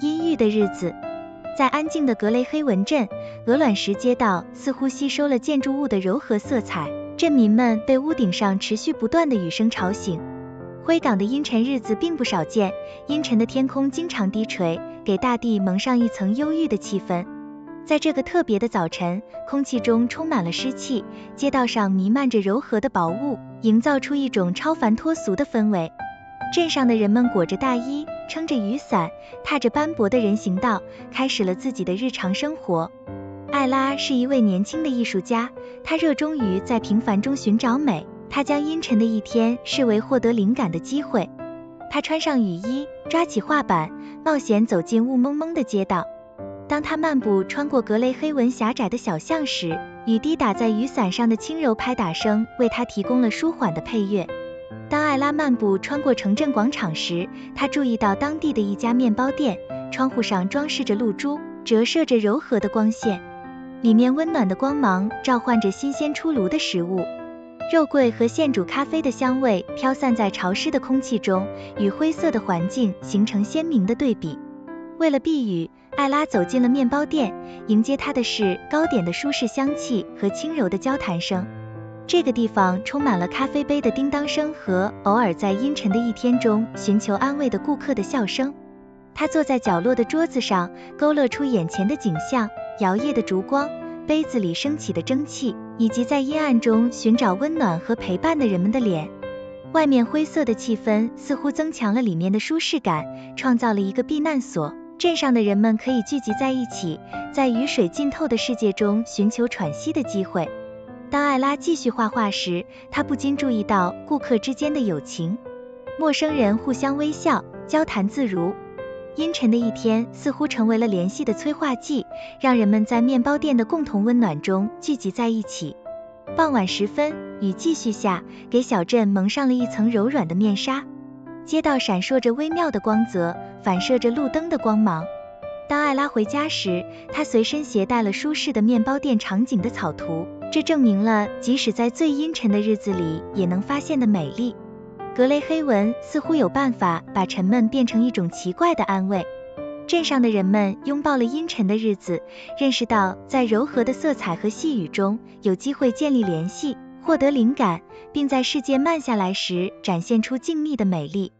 阴郁的日子。在安静的格雷黑文镇，鹅卵石街道似乎吸收了建筑物的柔和色彩，镇民们被屋顶上持续不断的雨声吵醒。灰港的阴沉日子并不少见，阴沉的天空经常低垂，给大地蒙上一层忧郁的气氛。在这个特别的早晨，空气中充满了湿气，街道上弥漫着柔和的薄雾，营造出一种超凡脱俗的氛围。镇上的人们裹着大衣，撑着雨伞，踏着斑驳的人行道，开始了自己的日常生活。艾拉是一位年轻的艺术家，她热衷于在平凡中寻找美。她将阴沉的一天视为获得灵感的机会。她穿上雨衣，抓起画板，冒险走进雾蒙蒙的街道。当他漫步穿过格雷黑文狭窄的小巷时，雨滴打在雨伞上的轻柔拍打声为他提供了舒缓的配乐。当艾拉漫步穿过城镇广场时，他注意到当地的一家面包店，窗户上装饰着露珠，折射着柔和的光线，里面温暖的光芒召唤着新鲜出炉的食物，肉桂和现煮咖啡的香味飘散在潮湿的空气中，与灰色的环境形成鲜明的对比。为了避雨，艾拉走进了面包店，迎接她的是糕点的舒适香气和轻柔的交谈声。这个地方充满了咖啡杯的叮当声和偶尔在阴沉的一天中寻求安慰的顾客的笑声。他坐在角落的桌子上，勾勒出眼前的景象：摇曳的烛光，杯子里升起的蒸汽，以及在阴暗中寻找温暖和陪伴的人们的脸。外面灰色的气氛似乎增强了里面的舒适感，创造了一个避难所。镇上的人们可以聚集在一起，在雨水浸透的世界中寻求喘息的机会。当艾拉继续画画时，她不禁注意到顾客之间的友情，陌生人互相微笑，交谈自如。阴沉的一天似乎成为了联系的催化剂，让人们在面包店的共同温暖中聚集在一起。傍晚时分，雨继续下，给小镇蒙上了一层柔软的面纱。街道闪烁着微妙的光泽，反射着路灯的光芒。当艾拉回家时，她随身携带了舒适的面包店场景的草图。这证明了，即使在最阴沉的日子里，也能发现的美丽。格雷黑文似乎有办法把沉闷变成一种奇怪的安慰。镇上的人们拥抱了阴沉的日子，认识到在柔和的色彩和细雨中，有机会建立联系，获得灵感，并在世界慢下来时展现出静谧的美丽。